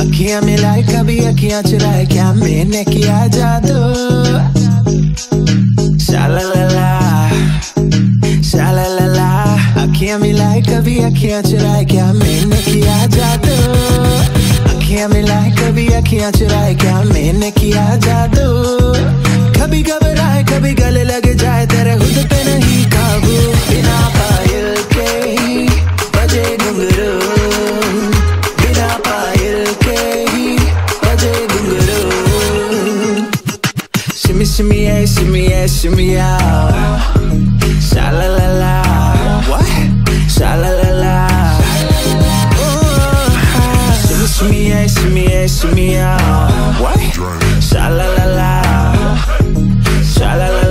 अखियाँ मिलाए कभी अखियाँ चुराए, क्या मैंने किया जादू? अखियाँ मिलाए कभी अखियाँ चुराए, क्या मैंने किया जादू? अखियाँ मिलाए कभी अखियाँ चुराए, क्या मैंने किया जादू? कभी घबराए, कभी गले Shimmy, shimmy, yeah, shimmy, yeah, shimmy out. Sha la la la. What? Sha la la la. Shimmy, shimmy, yeah, shimmy, yeah, shimmy out. What? Sha la la la. Sha la la